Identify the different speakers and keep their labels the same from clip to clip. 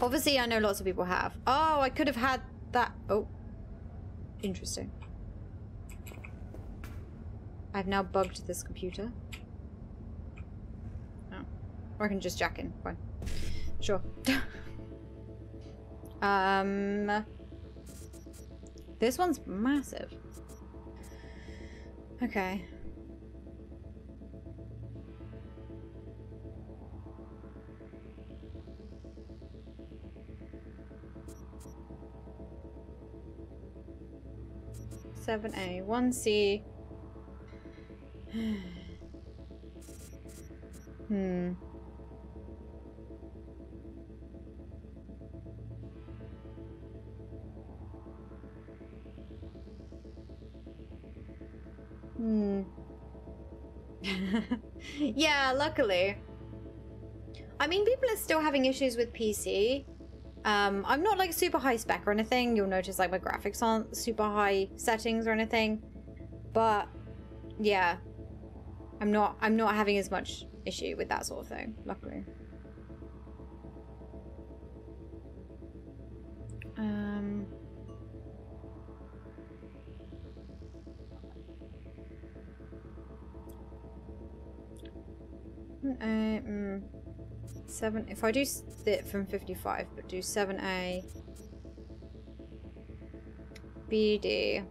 Speaker 1: Obviously, I know lots of people have. Oh, I could have had that. Oh. Interesting. I've now bugged this computer. Oh. Or I can just jack in. Fine. Sure. um... This one's massive. Okay. Seven A, one C. hmm. Hmm. yeah, luckily. I mean, people are still having issues with PC. Um, I'm not like super high spec or anything. You'll notice like my graphics aren't super high settings or anything. But yeah, I'm not I'm not having as much issue with that sort of thing, luckily. Um Uh, mm, seven. If I do it from 55, but do 7A, BD,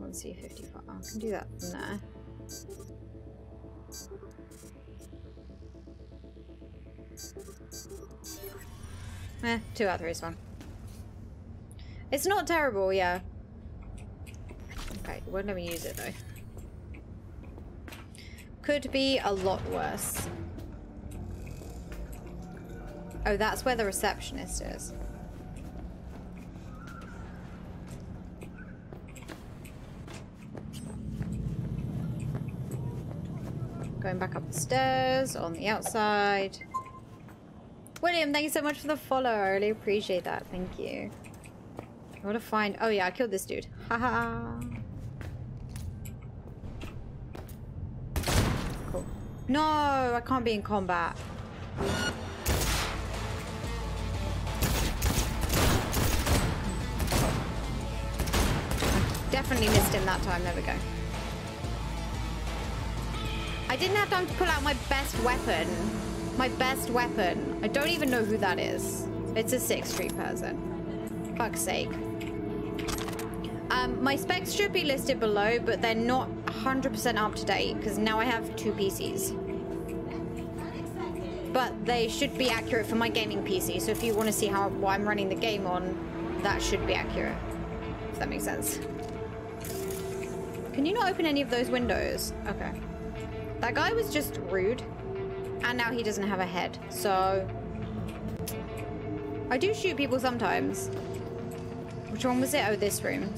Speaker 1: 1C 55. I can do that from there. Eh, two out of three is fine. It's not terrible, yeah. Okay, let me use it though could be a lot worse. Oh, that's where the receptionist is. Going back up the stairs on the outside. William, thank you so much for the follow. I really appreciate that. Thank you. I want to find... Oh, yeah, I killed this dude. Haha. No, I can't be in combat. Definitely missed him that time. There we go. I didn't have time to pull out my best weapon. My best weapon. I don't even know who that is. It's a 6th Street person. Fuck's sake. Um, my specs should be listed below, but they're not 100% up to date because now I have two PCs. But they should be accurate for my gaming PC, so if you want to see how what I'm running the game on, that should be accurate. If that makes sense. Can you not open any of those windows? Okay. That guy was just rude. And now he doesn't have a head, so... I do shoot people sometimes. Which one was it? Oh, this room.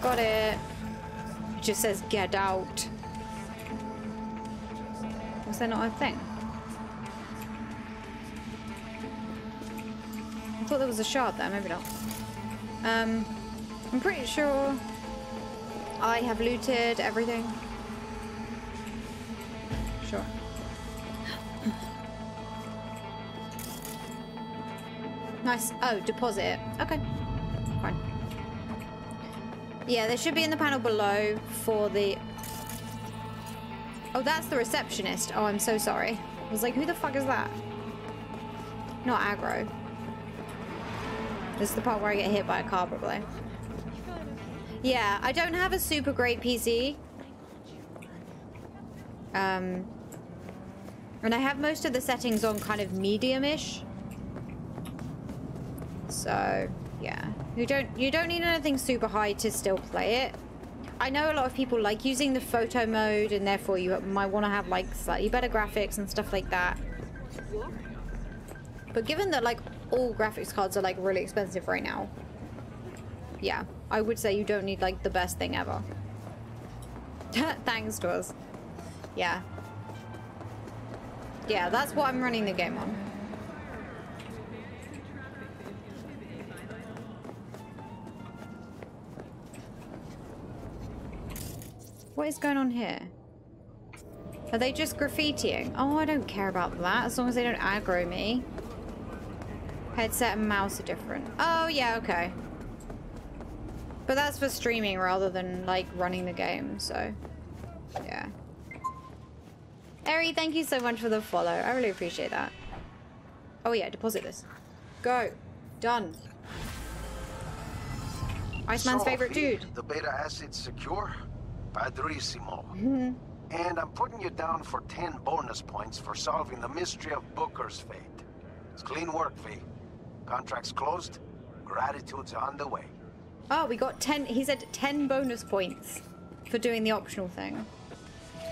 Speaker 1: Got it. It just says get out. Was there not a thing? I thought there was a shard there, maybe not. Um, I'm pretty sure I have looted everything. Sure. nice. Oh, deposit. Okay. Fine. Yeah, they should be in the panel below for the... Oh, that's the receptionist. Oh, I'm so sorry. I was like, who the fuck is that? Not aggro. This is the part where I get hit by a car, probably. Yeah, I don't have a super great PC. Um, and I have most of the settings on kind of medium-ish. So, yeah. You don't you don't need anything super high to still play it. I know a lot of people like using the photo mode and therefore you might want to have like slightly better graphics and stuff like that. But given that like all graphics cards are like really expensive right now, yeah, I would say you don't need like the best thing ever. Thanks to us. Yeah. Yeah, that's what I'm running the game on. What is going on here? Are they just graffitiing? Oh, I don't care about that, as long as they don't aggro me. Headset and mouse are different. Oh, yeah, okay. But that's for streaming rather than, like, running the game, so... Yeah. Eri, thank you so much for the follow. I really appreciate that. Oh, yeah, deposit this. Go. Done. Iceman's
Speaker 2: so,
Speaker 1: favorite dude.
Speaker 2: The beta asset's secure? Padrissimo. Mm-hmm. and I'm putting you down for 10 bonus points for solving the mystery of Booker's fate. It's clean work, V. Contract's closed. Gratitude's on the way.
Speaker 1: Oh, we got 10. He said 10 bonus points for doing the optional thing.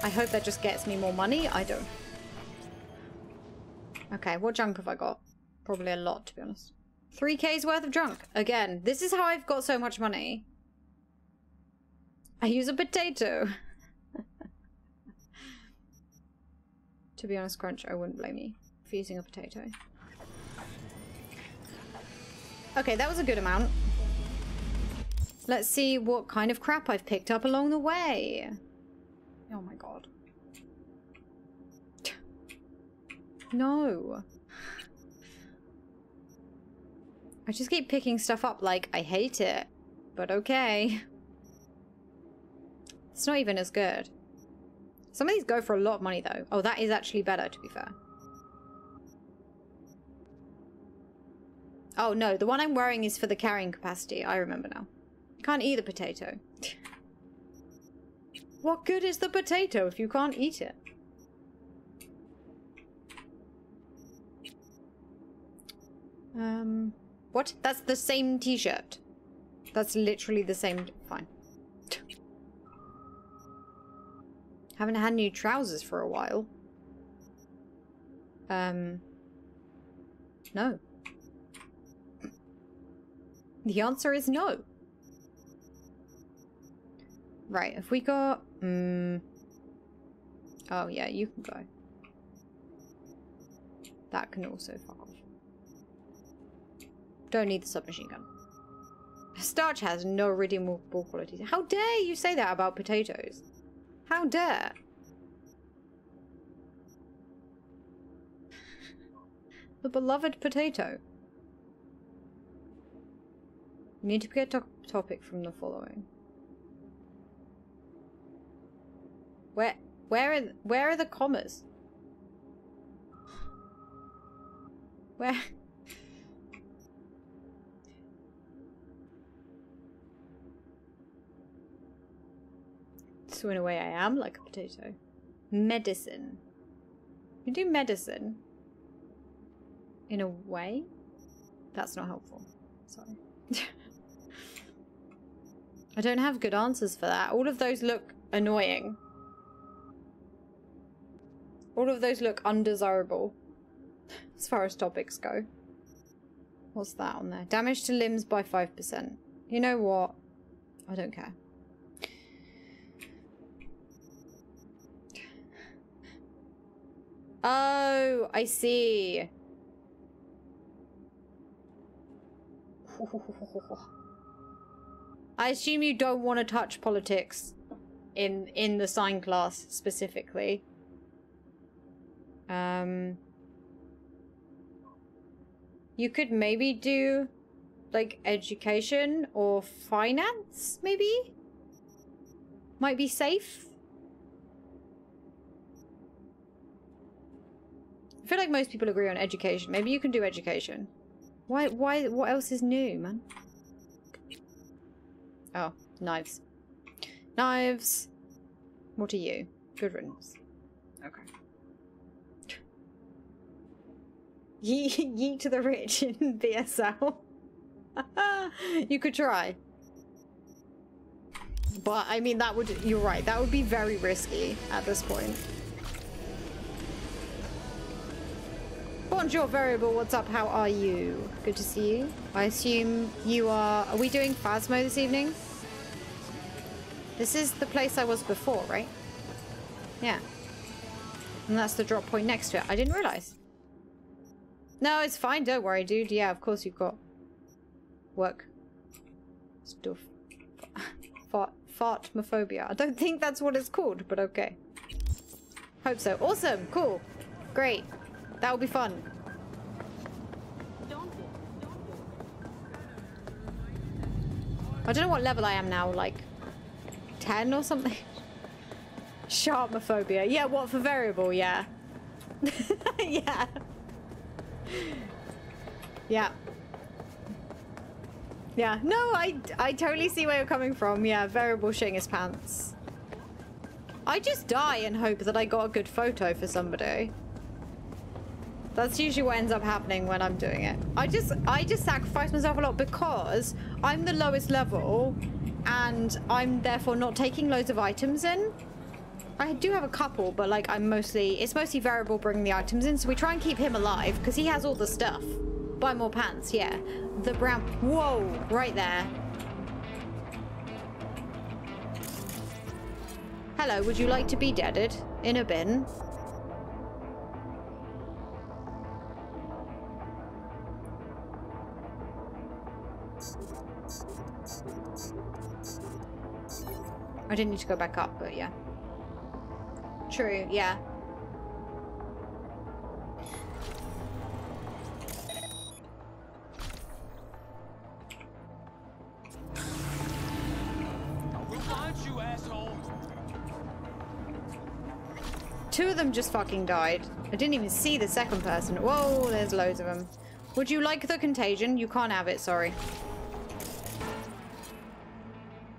Speaker 1: I hope that just gets me more money. I don't. Okay, what junk have I got? Probably a lot, to be honest. 3k's worth of junk. Again, this is how I've got so much money. I use a potato. to be honest, Crunch, I wouldn't blame you for using a potato. Okay, that was a good amount. Let's see what kind of crap I've picked up along the way. Oh my god. No. I just keep picking stuff up like I hate it. But okay. It's not even as good. Some of these go for a lot of money though. Oh, that is actually better to be fair. Oh no, the one I'm wearing is for the carrying capacity. I remember now. Can't eat the potato. what good is the potato if you can't eat it? Um, what? That's the same t-shirt. That's literally the same. Fine. Haven't had new trousers for a while. Um, no. The answer is no. Right, if we got... Um, oh, yeah, you can go. That can also fire. Don't need the submachine gun. Starch has no redeemable qualities. How dare you say that about potatoes? How dare? the beloved potato. We need to pick a topic from the following. Where where are where are the commas? Where So in a way I am like a potato. Medicine. You do medicine. In a way? That's not helpful. Sorry. I don't have good answers for that. All of those look annoying. All of those look undesirable. As far as topics go. What's that on there? Damage to limbs by 5%. You know what? I don't care. Oh, I see. I assume you don't want to touch politics in in the sign class specifically. Um You could maybe do like education or finance maybe? Might be safe. I feel like most people agree on education. Maybe you can do education. Why, why, what else is new, man? Oh, knives. Knives. What are you? Good riddance. Okay. Yeet, yeet to the rich in BSL. you could try. But, I mean, that would, you're right, that would be very risky at this point. Bonjour variable, what's up? How are you? Good to see you. I assume you are... Are we doing Phasmo this evening? This is the place I was before, right? Yeah. And that's the drop point next to it. I didn't realize. No, it's fine. Don't worry, dude. Yeah, of course you've got work stuff. Fart, fartmophobia. I don't think that's what it's called, but okay. Hope so. Awesome. Cool. Great. That will be fun. I don't know what level I am now, like 10 or something. Sharpmophobia. Yeah, what for variable? Yeah. yeah. Yeah. Yeah. No, I, I totally see where you're coming from. Yeah, variable shitting his pants. I just die and hope that I got a good photo for somebody. That's usually what ends up happening when I'm doing it. I just I just sacrifice myself a lot because I'm the lowest level and I'm therefore not taking loads of items in. I do have a couple, but like I'm mostly it's mostly variable bringing the items in, so we try and keep him alive because he has all the stuff. Buy more pants, yeah. The brown whoa, right there. Hello, would you like to be deaded in a bin? I didn't need to go back up, but yeah. True, yeah. Two of them just fucking died. I didn't even see the second person. Whoa, there's loads of them. Would you like the contagion? You can't have it, sorry.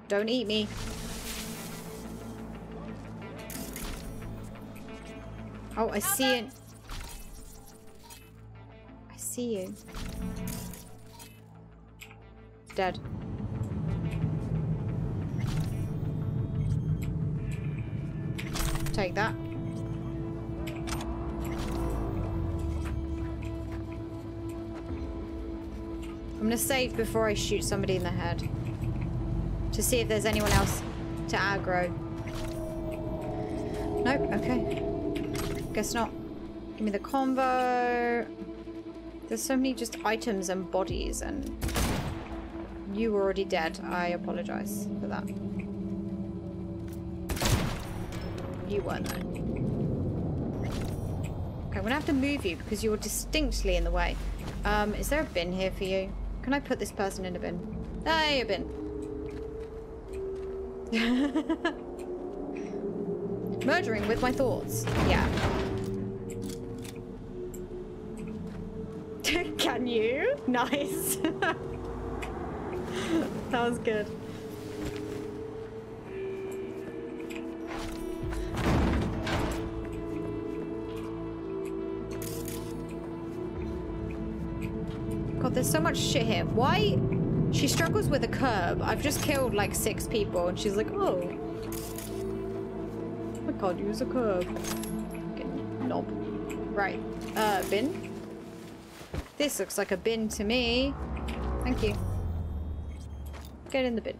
Speaker 1: Don't eat me. Oh, I see it. I see you. Dead. Take that. I'm gonna save before I shoot somebody in the head. To see if there's anyone else to aggro. Nope, okay. Guess not. Give me the combo. There's so many just items and bodies and you were already dead. I apologize for that. You weren't though. Okay, I'm gonna have to move you because you're distinctly in the way. Um, is there a bin here for you? Can I put this person in a bin? Hey, a bin. Murdering with my thoughts. Yeah. You? Nice. that was good. God, there's so much shit here. Why? She struggles with a curb. I've just killed like six people and she's like, oh. I can't use a curb. Fucking knob. Right. Uh, bin? This looks like a bin to me. Thank you. Get in the bin.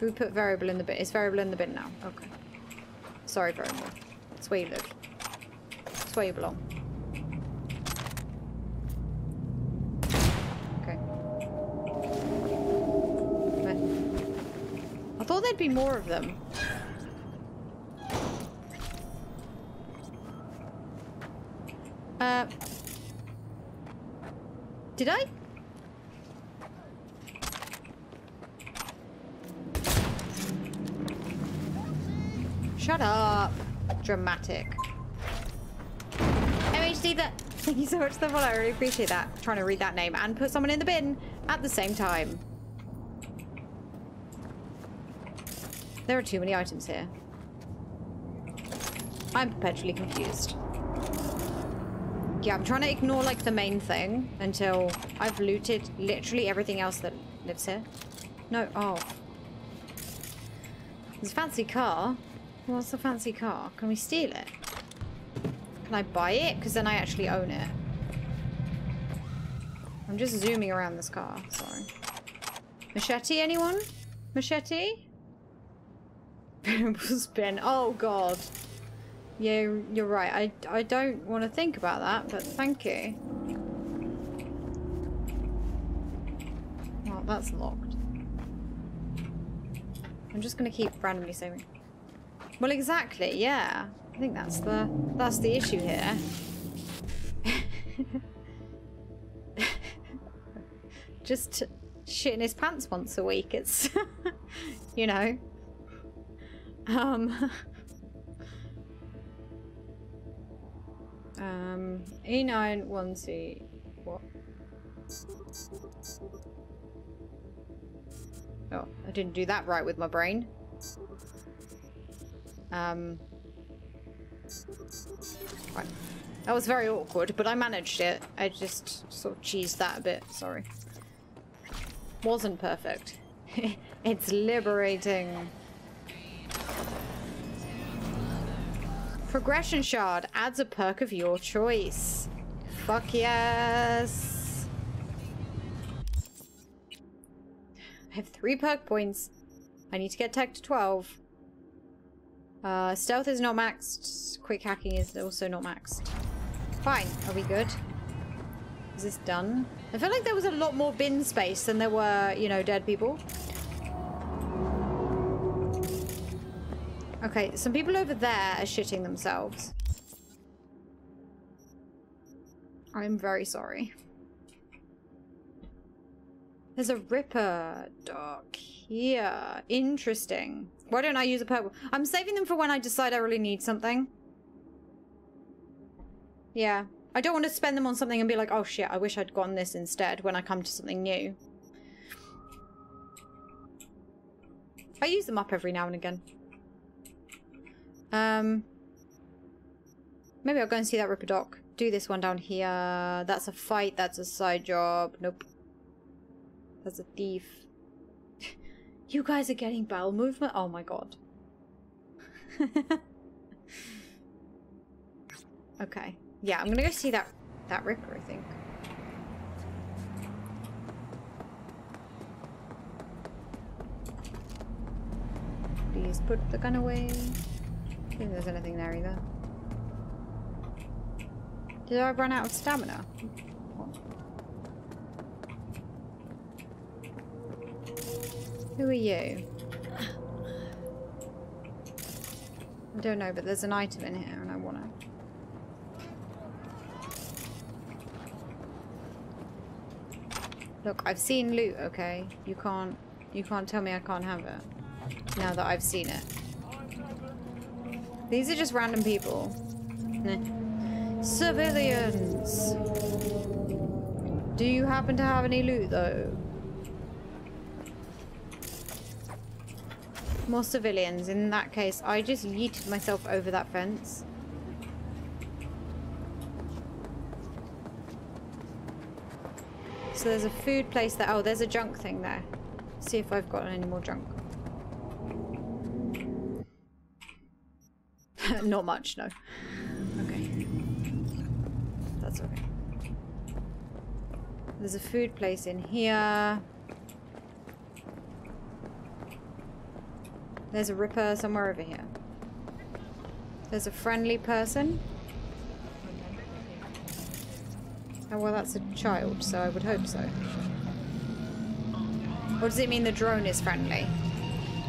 Speaker 1: We put variable in the bin. It's variable in the bin now. Okay. Sorry, variable. It's where you live. It's where you belong. Okay. I thought there'd be more of them. Uh... Did I? Shut up. Dramatic. MHD that. Thank you so much for the follow. I really appreciate that. trying to read that name and put someone in the bin at the same time. There are too many items here. I'm perpetually confused. Yeah, I'm trying to ignore like the main thing until I've looted literally everything else that lives here. No, oh. There's a fancy car. What's the fancy car? Can we steal it? Can I buy it? Because then I actually own it. I'm just zooming around this car. Sorry. Machete, anyone? Machete? Spin. Oh, God. Yeah, you're right. I, I don't want to think about that, but thank you. Well, that's locked. I'm just going to keep randomly saving. Well, exactly, yeah. I think that's the that's the issue here. Just shitting his pants once a week. It's you know. Um Um E9 1C what? Oh, I didn't do that right with my brain. Um Right. That was very awkward, but I managed it. I just sort of cheesed that a bit, sorry. Wasn't perfect. it's liberating. Progression shard adds a perk of your choice. Fuck yes. I have three perk points. I need to get tech to 12. Uh, stealth is not maxed. Quick hacking is also not maxed. Fine. Are we good? Is this done? I feel like there was a lot more bin space than there were, you know, dead people. Okay, some people over there are shitting themselves. I'm very sorry. There's a Ripper dock here. Interesting. Why don't I use a purple? I'm saving them for when I decide I really need something. Yeah. I don't want to spend them on something and be like, oh shit, I wish I'd gotten this instead when I come to something new. I use them up every now and again. Um, maybe I'll go and see that Ripper Doc. Do this one down here. That's a fight. That's a side job. Nope. That's a thief. you guys are getting bowel movement? Oh my god. okay. Yeah, I'm gonna go see that that Ripper, I think. Please put the gun away. Think there's anything there either. Did I run out of stamina? Who are you? I don't know, but there's an item in here and I want it. Look, I've seen loot, okay? You can't you can't tell me I can't have it. Now that I've seen it. These are just random people. Civilians! Do you happen to have any loot though? More civilians. In that case, I just yeeted myself over that fence. So there's a food place there. Oh, there's a junk thing there. See if I've got any more junk. Not much, no. Okay. That's okay. There's a food place in here. There's a ripper somewhere over here. There's a friendly person. Oh, well, that's a child, so I would hope so. Or does it mean the drone is friendly?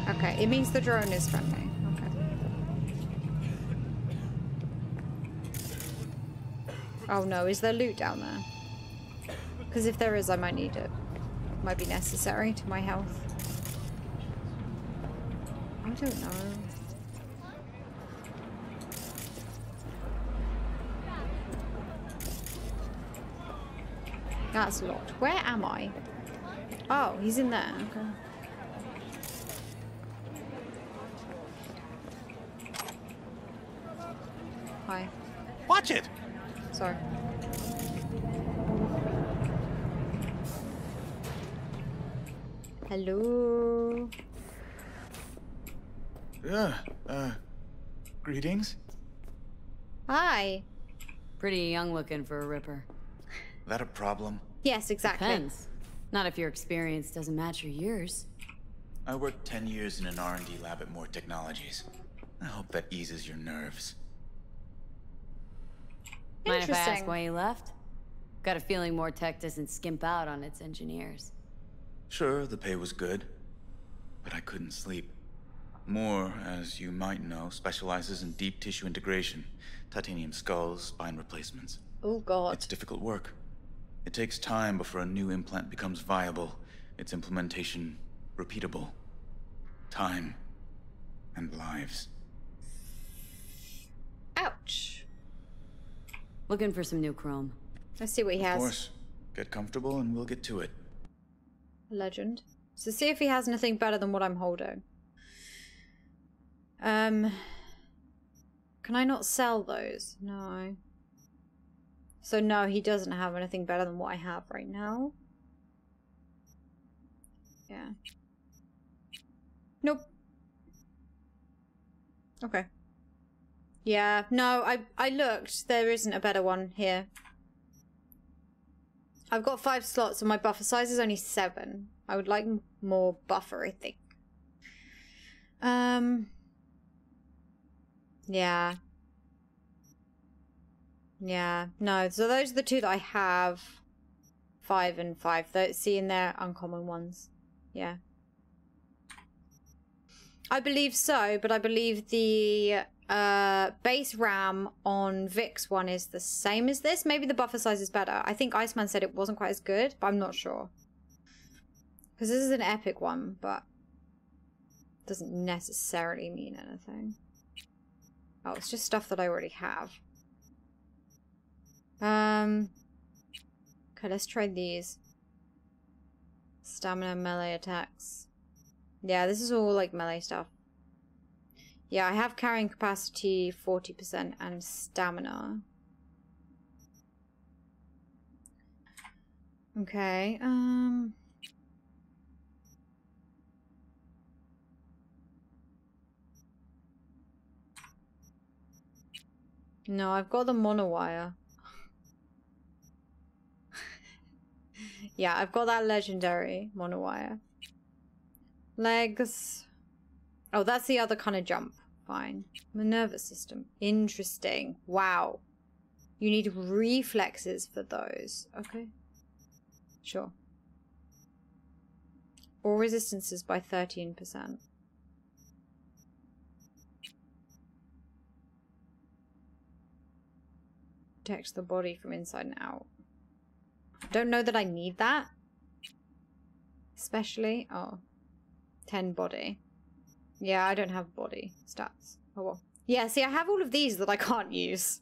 Speaker 1: Okay, it means the drone is friendly. Okay. Oh no, is there loot down there? Because if there is, I might need it. Might be necessary to my health. I don't know. That's locked. Where am I? Oh, he's in there. Okay. Hi.
Speaker 3: Watch it!
Speaker 1: Sorry. Hello.
Speaker 3: Uh, uh, greetings?
Speaker 1: Hi.
Speaker 4: Pretty young looking for a ripper.
Speaker 3: That a problem?
Speaker 1: Yes, exactly.
Speaker 4: Depends. Not if your experience doesn't match your years.
Speaker 3: I worked 10 years in an R&D lab at Moore Technologies. I hope that eases your nerves.
Speaker 4: Mind if I ask why you left? Got a feeling Moore Tech doesn't skimp out on its engineers.
Speaker 3: Sure, the pay was good, but I couldn't sleep. Moore, as you might know, specializes in deep tissue integration, titanium skulls, spine replacements.
Speaker 1: Oh god.
Speaker 3: It's difficult work. It takes time before a new implant becomes viable, its implementation repeatable. Time and lives.
Speaker 1: Ouch.
Speaker 4: Looking for some new chrome.
Speaker 1: Let's see what he
Speaker 3: Of
Speaker 1: has.
Speaker 3: course. Get comfortable and we'll get to it.
Speaker 1: Legend. So see if he has anything better than what I'm holding. Um, can I not sell those? No. So no, he doesn't have anything better than what I have right now. Yeah. Nope. Okay. Yeah, no, I I looked. There isn't a better one here. I've got five slots and my buffer size is only seven. I would like more buffer, I think. Um. Yeah. Yeah. No, so those are the two that I have. Five and five. Those, see in there, uncommon ones. Yeah. I believe so, but I believe the uh, base RAM on VIX one is the same as this. Maybe the buffer size is better. I think Iceman said it wasn't quite as good, but I'm not sure. Because this is an epic one, but doesn't necessarily mean anything. Oh, it's just stuff that I already have. Um. Okay, let's try these. Stamina melee attacks. Yeah, this is all like melee stuff. Yeah, I have carrying capacity 40% and stamina. Okay, um... No, I've got the monowire. yeah, I've got that legendary monowire. Legs. Oh, that's the other kind of jump. Fine. The nervous system. Interesting. Wow. You need reflexes for those. Okay. Sure. All resistances by 13%. Protects the body from inside and out. Don't know that I need that. Especially. Oh. 10 body. Yeah, I don't have body stats. Oh well. Yeah, see, I have all of these that I can't use.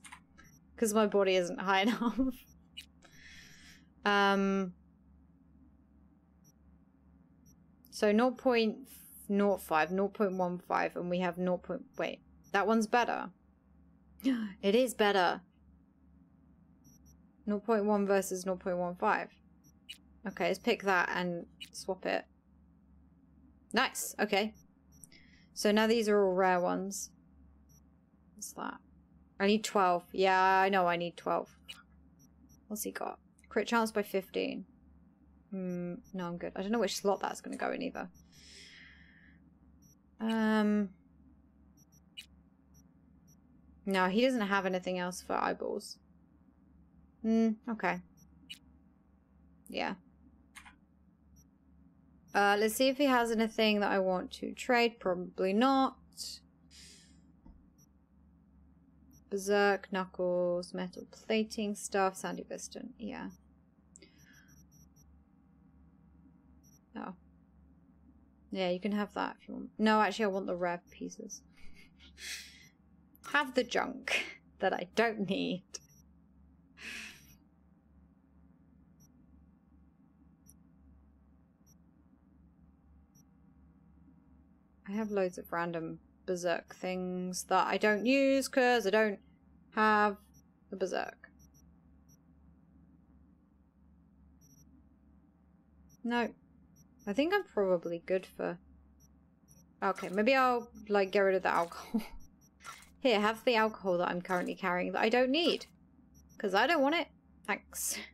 Speaker 1: Because my body isn't high enough. um. So 0.05, 0.15, and we have 0. Point, wait, that one's better. it is better. 0.1 versus 0.15. Okay, let's pick that and swap it. Nice, okay. So now these are all rare ones. What's that? I need 12. Yeah, I know I need 12. What's he got? Crit chance by 15. Hmm, no, I'm good. I don't know which slot that's going to go in either. Um... No, he doesn't have anything else for eyeballs. Hmm, okay. Yeah. Uh, let's see if he has anything that I want to trade. Probably not. Berserk, Knuckles, metal plating stuff, Sandevistan. Yeah. Oh. Yeah, you can have that if you want. No, actually, I want the rare pieces. have the junk that I don't need. Have loads of random berserk things that I don't use because I don't have the berserk. No. I think I'm probably good for... Okay, maybe I'll, like, get rid of the alcohol. Here, have the alcohol that I'm currently carrying that I don't need. Because I don't want it. Thanks.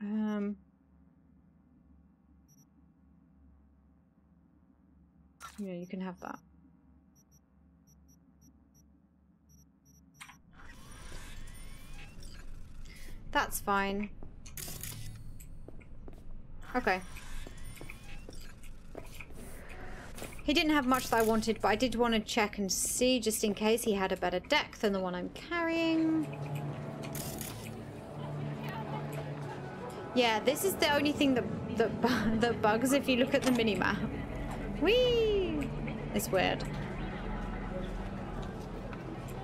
Speaker 1: Um... Yeah, you can have that. That's fine. Okay. He didn't have much that I wanted, but I did want to check and see just in case he had a better deck than the one I'm carrying. Yeah, this is the only thing that, that, that bugs if you look at the mini-map. Whee! It's weird.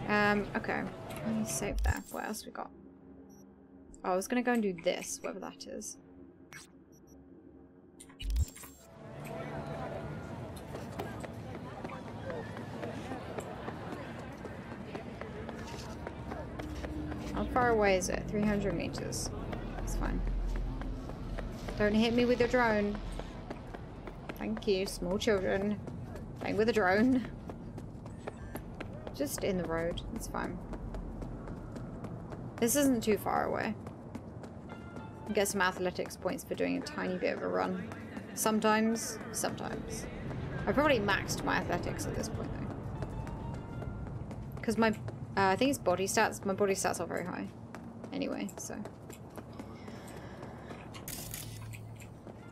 Speaker 1: Um, okay. Let me save there. What else we got? Oh, I was gonna go and do this, whatever that is. How far away is it? 300 meters. It's fine. Don't hit me with your drone. Thank you, small children. Playing with a drone. Just in the road. It's fine. This isn't too far away. Get some athletics points for doing a tiny bit of a run. Sometimes, sometimes. I probably maxed my athletics at this point though. Because my, uh, I think it's body stats. My body stats are very high. Anyway, so.